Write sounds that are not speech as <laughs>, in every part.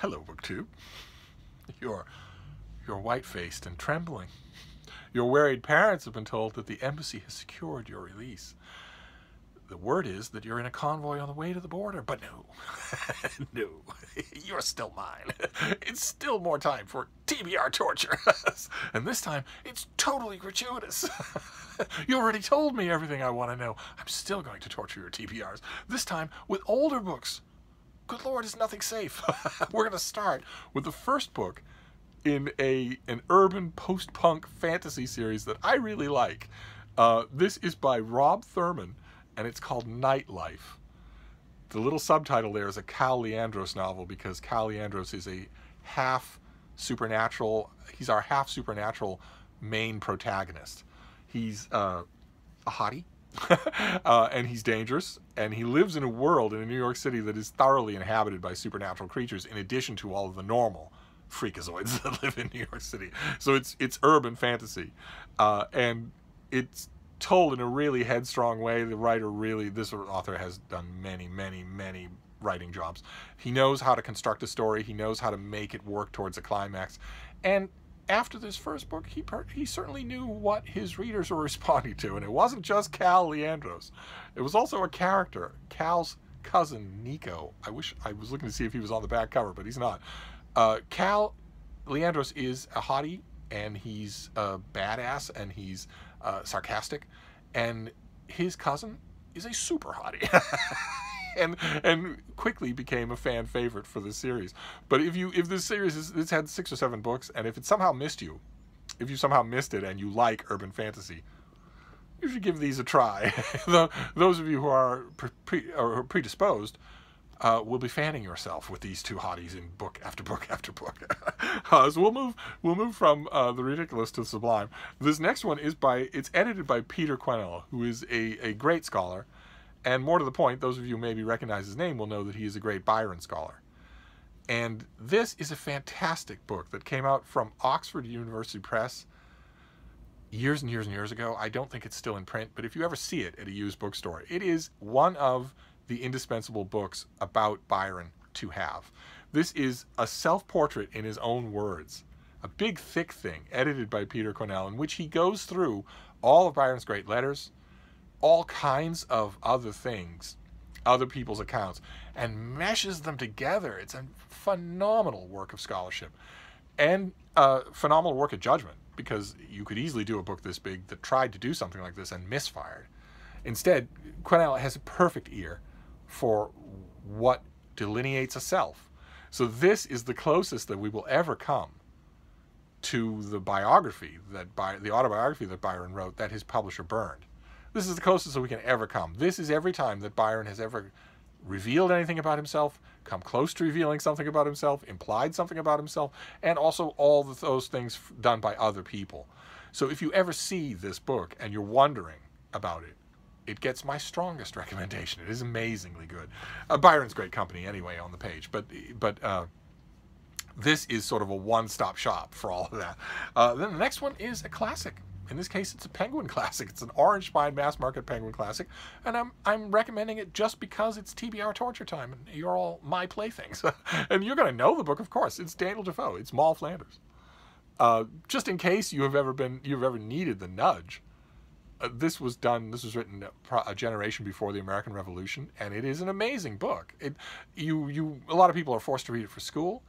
Hello, BookTube. You're, you're white-faced and trembling. Your worried parents have been told that the embassy has secured your release. The word is that you're in a convoy on the way to the border, but no, <laughs> no, <laughs> you're still mine. <laughs> It's still more time for TBR torture, and this time it's totally gratuitous. you already told me everything I want to know. I'm still going to torture your TBRs, this time with older books. Good Lord, is nothing safe. <laughs> We're going to start with the first book in a an urban post-punk fantasy series that I really like. Uh, this is by Rob Thurman and it's called Nightlife. The little subtitle there is a Cal Leandros novel because Cal Leandros is a half supernatural, he's our half supernatural main protagonist. He's uh, a hottie. <laughs> uh, and he's dangerous, and he lives in a world in a New York City that is thoroughly inhabited by supernatural creatures, in addition to all of the normal freakazoids <laughs> that live in New York City. So it's it's urban fantasy, uh, and it's told in a really headstrong way. The writer really, this author has done many, many, many writing jobs. He knows how to construct a story. He knows how to make it work towards a climax. And after this first book, he he certainly knew what his readers were <laughs> responding to, and it wasn't just Cal Leandros. It was also a character, Cal's cousin Niko. I wish I was looking to see if he was on the back cover, but he's not. Uh, Cal Leandros is a hottie, and he's a badass, and he's uh, sarcastic, and his cousin is a super hottie. <laughs> <laughs> and and quickly became a fan favorite for the series. But if you if this series is had six or seven books, and if it somehow missed you, if you somehow missed it and you like urban fantasy, you should give these a try. <laughs> Those of you who are pre, or predisposed uh, will be fanning yourself with these two hotties in book after book after book. <laughs> uh, so we'll move we'll move from uh, the ridiculous to the sublime. This next one is by it's edited by Peter Quennell, who is a, a great scholar, and more to the point, those of you who maybe recognize his name will know that he is a great Byron scholar. And this is a fantastic book that came out from Oxford University Press years and years and years ago. I don't think it's still in print, but if you ever see it at a used bookstore, it is one of the indispensable books about Byron to have. This is a self-portrait in his own words, a big thick thing edited by Peter Quennell, in which he goes through all of Byron's great letters, all kinds of other things, other people's accounts, and meshes them together. It's a phenomenal work of scholarship and a phenomenal work of judgment because you could easily do a book this big that tried to do something like this and misfired. Instead, Quennell has a perfect ear for what delineates a self. So this is the closest that we will ever come to the biography that by the autobiography that Byron wrote that his publisher burned. This is the closest that we can ever come. This is every time that Byron has ever revealed anything about himself, come close to revealing something about himself, implied something about himself, and also all those things done by other people. So if you ever see this book and you're wondering about it, it gets my strongest recommendation. It is amazingly good. Uh, Byron's great company anyway on the page, but but uh, this is sort of a one-stop shop for all of that. Uh, then the next one is a classic. In this case, it's a Penguin classic. It's an orange spine mass market Penguin classic, and I'm I'm recommending it just because it's TBR torture time, and you're all my playthings, <laughs> and you're going to know the book, of course. It's Daniel Defoe. It's Moll Flanders. Uh, just in case you have ever been you've ever needed the nudge uh, this was done. This was written a generation before the American Revolution, and it is an amazing book. It, you, you, a lot of people are forced to read it for school,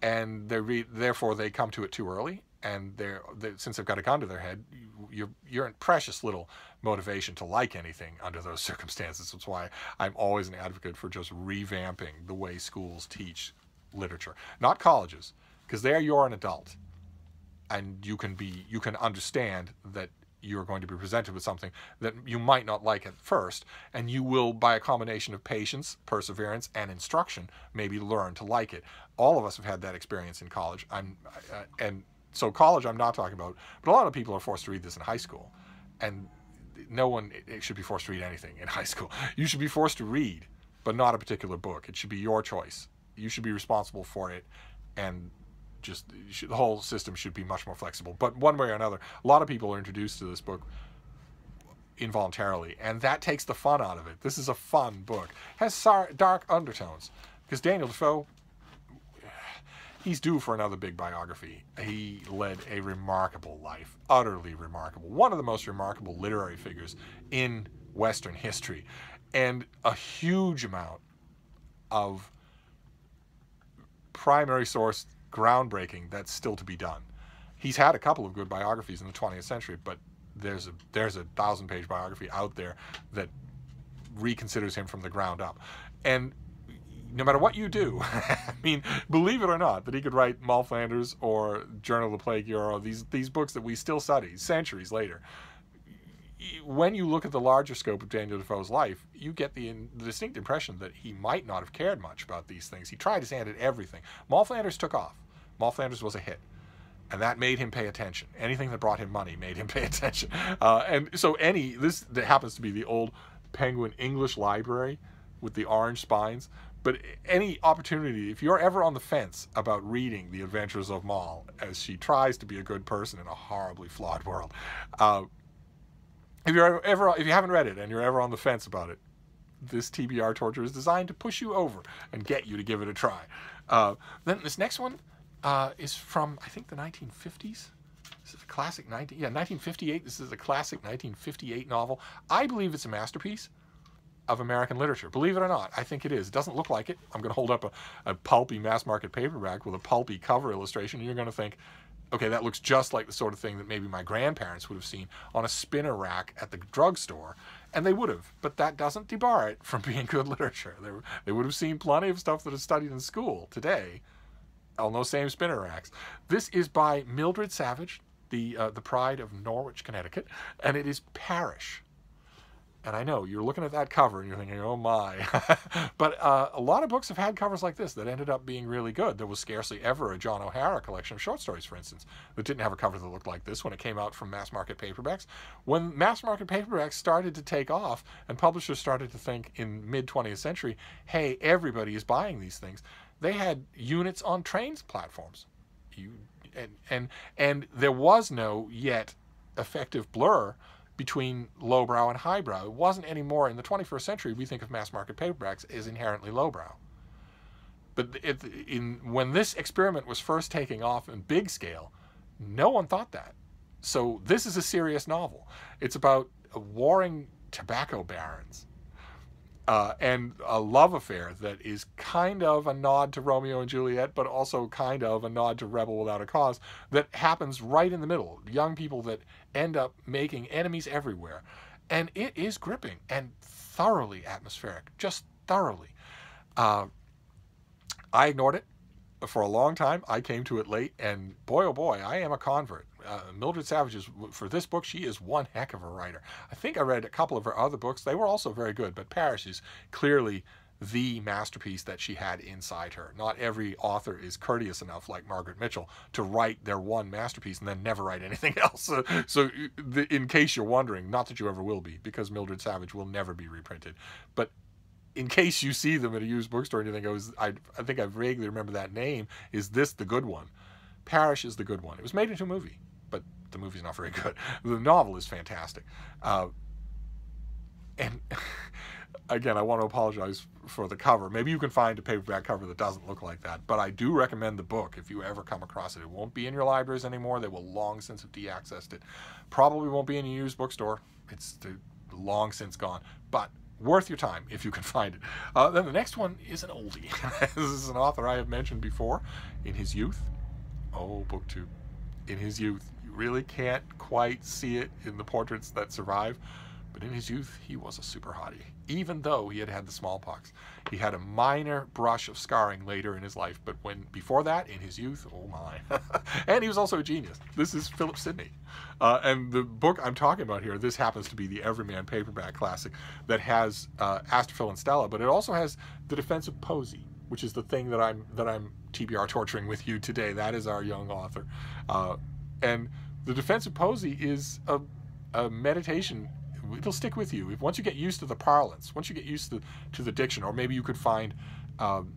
and they read. Therefore, they come to it too early, and they're, they, since they've got a gun to their head, you, you're, you're in precious little motivation to like anything under those <laughs> circumstances. That's why I'm always an advocate for just revamping the way schools teach literature, not colleges, because there you're an adult, and you can be, you can understand that you're going to be presented with something that you might not like at first, and you will, by a combination of patience, perseverance, and instruction, maybe learn to like it. All of us have had that experience in college. I'm, uh, and so college, I'm not talking about, but a lot of people are forced to read this in high school, and no one should be forced to read anything in <laughs> high school. You should be forced to read, but not a particular book. It should be your choice. You should be responsible for it, and just should, the whole system should be much more flexible. But one way or another, a lot of people are introduced to this book involuntarily, and that takes the fun out of it. This is a fun book. It has dark undertones because Daniel Defoe, he's due for another big biography. He led a remarkable life, utterly remarkable. One of the most remarkable literary figures in Western history, and a huge amount of primary source groundbreaking that's still to be done. He's had a couple of good biographies in the 20th century, but there's a there's a thousand page biography out there that reconsiders him from the ground up. And no matter what you do, <laughs> I mean, believe it or not, that he could write Moll Flanders or Journal of the Plague Year these these books that we still study centuries later. When you look at the larger scope of Daniel Defoe's life, you get the, the distinct impression that he might not have cared much about these things. He tried his hand at everything. Moll Flanders took off. Moll Flanders was a hit and that made him pay attention. Anything that brought him money made him <laughs> pay attention. Uh, and so any this that happens to be the old Penguin English Library with the orange spines. But any opportunity, if you're ever on the fence about reading The Adventures of Moll, as she tries to be a good person in a horribly flawed world, uh, if you're ever if you haven't read it and you're ever on the fence about it, this TBR torture is designed to push you over and get you to give it a try. Uh, then this next one uh, is from I think the 1950s. This is a classic 19 yeah 1958. This is a classic 1958 novel. I believe it's a masterpiece of American literature. Believe it or not, I think it is. It doesn't look like it. I'm going to hold up a, a pulpy mass market paperback with a pulpy cover illustration, and you're going to think, okay, that looks just like the sort of thing that maybe my grandparents would have seen on a spinner rack at the drugstore. And they would have, but that doesn't debar it from <laughs> being good literature. They, they would have seen plenty of stuff that is studied in school today on those same spinner racks. This is by Mildred Savage, the, uh, the pride of Norwich, Connecticut, and it is Parrish. And I know you're looking at that cover and you're thinking, oh my. <laughs> but uh, a lot of books have had covers like this that ended up being really good. There was scarcely ever a John O'Hara collection of short stories, for instance, that didn't have a cover that looked like this when it came out from mass market paperbacks. When mass market paperbacks started to take off and publishers started to think in mid 20th century, hey, everybody is buying these things, they had units on trains platforms. You, and, and, and there was no yet effective blur between lowbrow and highbrow. It wasn't anymore in the 21st century. We think of mass market paperbacks as inherently lowbrow. But it, in, when this experiment was first taking off in big scale, no one thought that. So this is a serious novel. It's about warring tobacco barons uh, and a love affair that is kind of a nod to Romeo and Juliet, but also kind of a nod to Rebel Without a Cause that happens right in the middle. Young people that end up making enemies everywhere. And it is gripping and thoroughly atmospheric, just thoroughly. Uh, I ignored it for a long time. I came to it late, and boy, oh boy, I am a convert. Uh, Mildred Savage is, for this book, she is one heck of a writer. I think I read a couple of her other books. They were also very good, but Parrish is clearly the masterpiece that she had inside her. Not every author is courteous enough, like Margaret Mitchell, to write their one masterpiece and then never write <laughs> anything else. So, so in case you're wondering, not that you ever will be, because Mildred Savage will never be reprinted, but in case you see them at a used bookstore and you think, oh, I, I think I vaguely remember that name, is this the good one? Parrish is the good one. It was made into a movie, the movie's not very good. <laughs> The novel is fantastic. Uh, and <laughs> again, I want to apologize for the cover. Maybe you can find a paperback cover that doesn't look like that, but I do recommend the book if you ever come across it. It won't be in your libraries anymore. They will long since have de-accessed it. Probably won't be in a used bookstore. It's long since gone, but worth your time if you can <laughs> find it. Uh, then the next one is an oldie. this is an author I have mentioned before. In his youth, oh, booktube. In his youth, you really can't quite see it in the portraits that survive, but in his youth, he was a super hottie even though he had had the smallpox. He had a minor brush of scarring later in his life, but when before that, in his youth, oh my. <laughs> and he was also a genius. This is Philip Sidney. Uh, and the book I'm talking about here, this happens to be the Everyman paperback classic that has uh, Astrophil and Stella, but it also has The Defense of Poesy, which is the thing that I'm that I'm TBR torturing with you today. That is our young author. Uh, and The Defense of Poesy is a, a meditation it'll stick with you. If, once you get used to the parlance, once you get used to, to the diction, or maybe you could find um,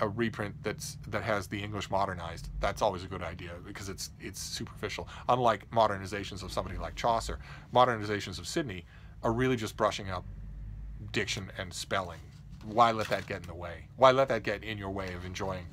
a reprint that's that has the English modernized. That's always a good idea because it's it's superficial. Unlike modernizations of somebody like Chaucer, modernizations of Sidney are really just brushing up diction and spelling. Why let that get in the way? Why let that get in your way of enjoying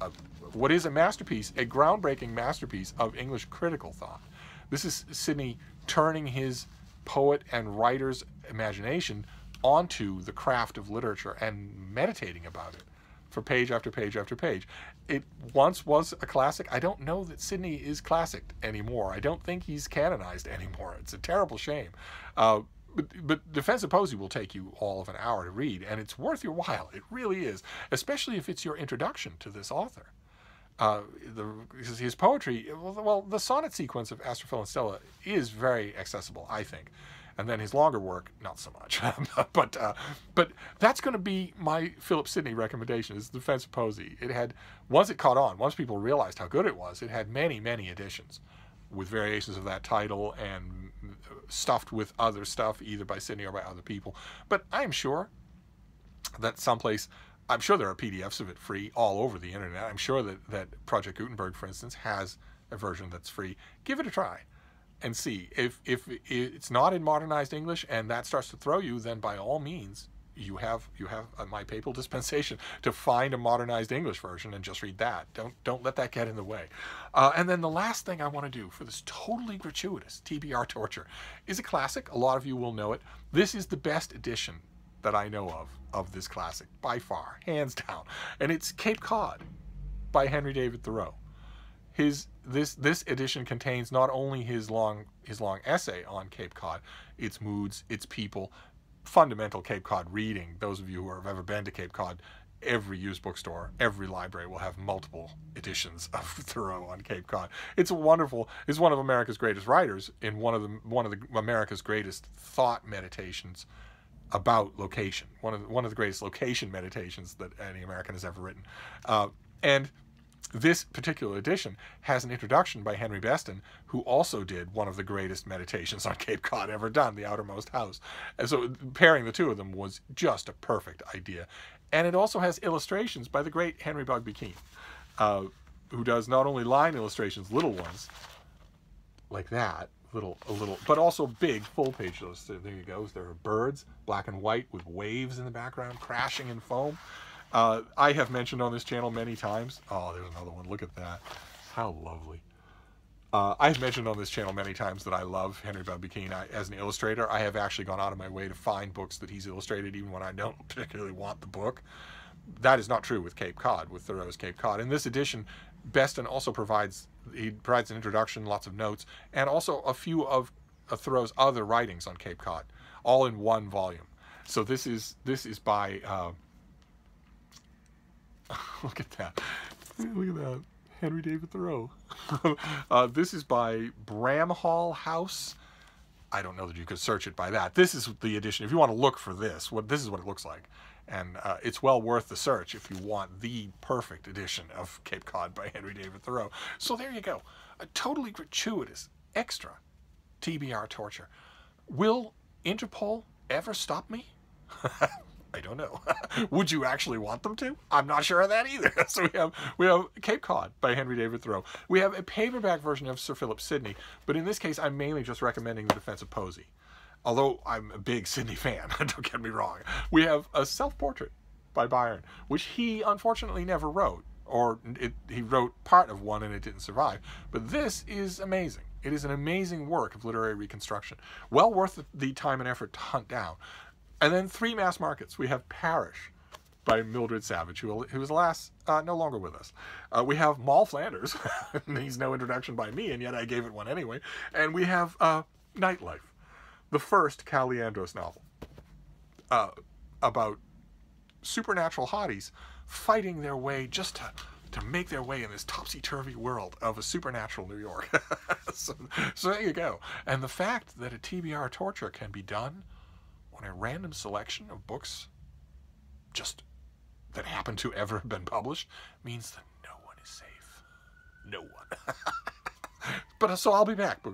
a, what is a masterpiece, a groundbreaking masterpiece of English critical thought. This is Sidney turning his poet and writer's imagination onto the craft of literature and meditating about it for page after page after page. It once was a classic. I don't know that Sidney is classic anymore. I don't think he's canonized anymore. It's a terrible shame. Uh, but, but Defense of Poesy will take you all of an hour to read, and it's worth your while. It really is, especially if it's your introduction to this author. Uh, the, his poetry, well, the sonnet sequence of Astrophil and Stella is very accessible, I think and then his longer work, not so much. <laughs> but uh, but that's going to be my Philip Sidney recommendation. Is The Defense of Poesy. It had once it caught on, once people realized how good it was, it had many many editions with variations of that title and stuffed with other stuff, either by Sidney or by other people. But I'm sure that someplace. I'm sure there are PDFs of it free all over the internet. I'm sure that, that Project Gutenberg, for instance, has a version that's free. Give it a try and see if if it's not in modernized English and that starts to throw you, then by all means you have you have my papal <laughs> dispensation to find a modernized English version and just read that. Don't don't let that get in the way. Uh, and then the last thing I want to do for this totally gratuitous TBR torture is a classic. A lot of you will know it. This is the best edition that I know of of this classic by far, hands down, and it's Cape Cod by Henry David Thoreau his this this edition contains not only his long his long essay on Cape Cod, its moods, its people, fundamental Cape Cod reading. Those of you who have ever been to Cape Cod, every used bookstore, every library will have multiple editions of <laughs> Thoreau on Cape Cod. It's a wonderful. It's one of America's greatest writers in one of the one of the America's greatest thought meditations about location. One of the, one of the greatest location meditations that any American has ever written, uh, and this particular edition has an introduction by Henry Beston, who also did one of the greatest meditations <laughs> on Cape Cod ever done, The Outermost House. And so pairing the two of them was just a perfect idea. And it also has illustrations by the great Henry Bugbee Kane, uh, who does not only line illustrations, little ones, like that, little a little but also big full page illustrations there you go there are birds black and white with waves in the background crashing in foam uh, I have mentioned on this channel many times. Oh, there's another one. Look at that. How lovely. Uh, I've mentioned on this channel many times that I love Henry Kane as an illustrator. I have actually gone out of my way to find books that he's illustrated even when I don't particularly want the book. That is not true with Cape Cod, with Thoreau's Cape Cod. In this edition, Beston also provides he provides an introduction, lots of notes, and also a few of, of Thoreau's other writings on Cape Cod, all in one volume. So this is this is by uh, <laughs> Look at that. Look at that. Henry David Thoreau. <laughs> uh, this is by Bramhall House. I don't know that you could search it by that. This is the edition. If you want to look for this, what this is what it looks like. And uh, it's well worth the search if you want the perfect edition of Cape Cod by Henry David Thoreau. So there you go. A totally gratuitous, extra TBR torture. Will Interpol ever stop me? <laughs> I don't know. <laughs> Would you actually want them to? I'm not sure of that either. <laughs> so we have we have Cape Cod by Henry David Thoreau. We have a paperback version of Sir Philip Sidney, but in this case, I'm mainly just recommending the Defense of Poesy. Although I'm a big Sidney <laughs> fan, <laughs> don't get me wrong. We have a self-portrait by Byron, which he unfortunately never wrote, or it, he wrote part of one and it didn't survive. But this is amazing. It is an amazing work of literary reconstruction, well worth the time and effort to hunt down. And then three mass markets. We have Parrish by Mildred Savage, who, who is alas uh, no longer with us. Uh, we have Moll Flanders. <laughs> He's no introduction by me, and yet I gave it one anyway. And we have uh, Nightlife, the first Cal Leandros novel uh, about supernatural hotties fighting their way just to to make their way in this topsy-turvy world of a supernatural New York. <laughs> so, so there you go. And the fact that a TBR torture can be done on a random selection of books just that happen to ever have been published means that no one is safe. No one. <laughs> but so I'll be back.